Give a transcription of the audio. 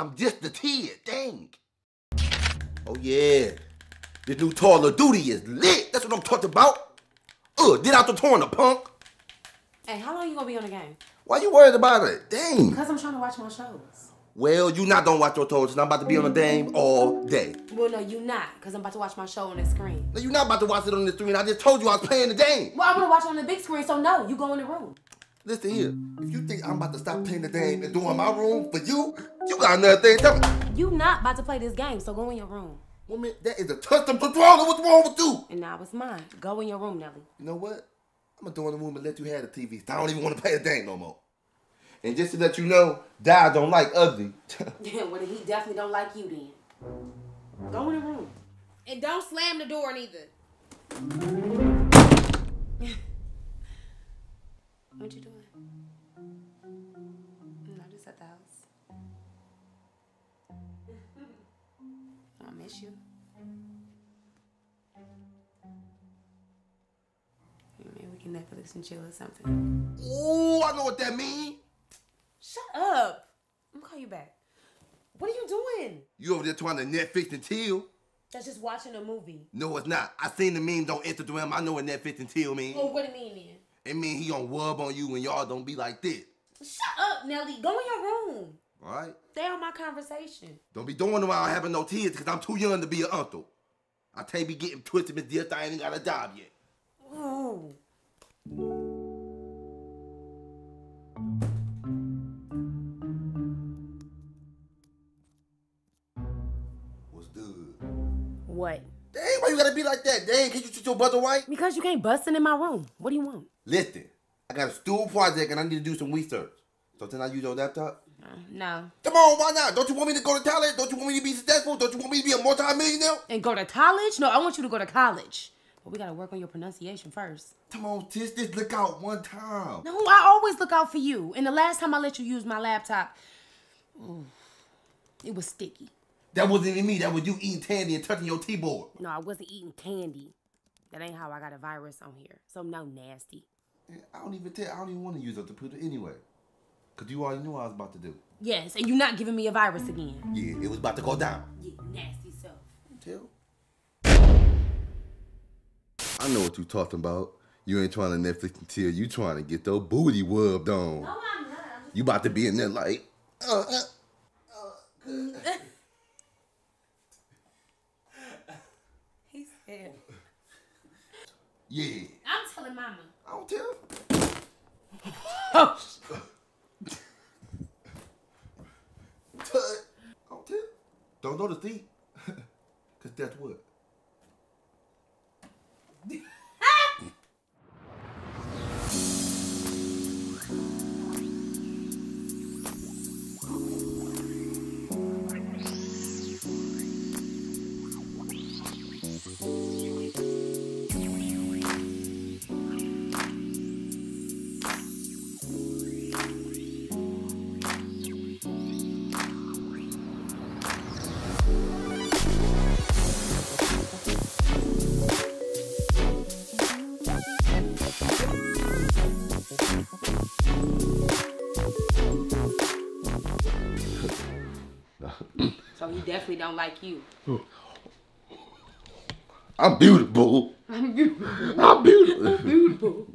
I'm just the kid. Dang. Oh yeah. This new Call of Duty is lit. That's what I'm talking about. Ugh, get out the corner, punk. Hey, how long you gonna be on the game? Why you worried about it? Dang. Because I'm trying to watch my shows. Well, you not gonna watch your toes, and I'm about to be on the mm-hmm. game all day. Well, no, you not, because I'm about to watch my show on the screen. No, you not about to watch it on the screen. I just told you I was playing the game. Well, I want to watch it on the big screen, so no, you go in the room. Listen here. If you think I'm about to stop playing the game and doing my room for you, you got another thing to tell. You not about to play this game, so go in your room. Woman, that is a custom controller. What's wrong with you? And now it's mine. Go in your room, Nelly. You know what? I'm gonna go in the room and let you have the TV. I don't even want to play the game no more. And just to let you know, Dad don't like ugly. Yeah, well, he definitely don't like you then. Go in the room. And don't slam the door neither. I you. Maybe we can Netflix and chill or something. Ooh, I know what that means. Shut up. I'm gonna call you back. What are you doing? You over there trying to Netflix and chill? That's just watching a movie. No, it's not. I seen the memes on Instagram. I know what Netflix and chill mean. Oh, what do you mean then? It mean he on wub on you and y'all don't be like this. Shut up, Nelly. Go in your room. All right? Stay on my conversation. Don't be doing around having no kids because I'm too young to be an uncle. I can't be getting twisted with this. I ain't got a job yet. Ooh. What's good? What? Dang, why you gotta be like that? Dang, can you treat your brother right? Because you can't bust in in my room. What do you want? Listen, I got a stool project and I need to do some research. So can I use your laptop? No. Come on, why not? Don't you want me to go to college? Don't you want me to be successful? Don't you want me to be a multi-millionaire? And go to college? No, I want you to go to college. But we gotta work on your pronunciation first. Come on, sis, just look out one time. No, I always look out for you. And the last time I let you use my laptop, ooh, it was sticky. That wasn't even me. That was you eating candy and touching your keyboard. No, I wasn't eating candy. That ain't how I got a virus on here. So no nasty. I don't even tell. I don't even want to use a computer anyway. Cause you already knew what I was about to do. Yes, and you're not giving me a virus again. Yeah, it was about to go down. You nasty self. Tell. I know what you're talking about. You ain't trying to Netflix until you trying to get those booty wubbed on. No, I'm not. You about to be in there like, uh, uh, uh, good. He said. yeah. I'm telling mama. I don't tell. Oh, Don't tell. Don't know the thief. Cause that's what. So he definitely don't like you. I'm beautiful. I'm beautiful. I'm beautiful. Beautiful.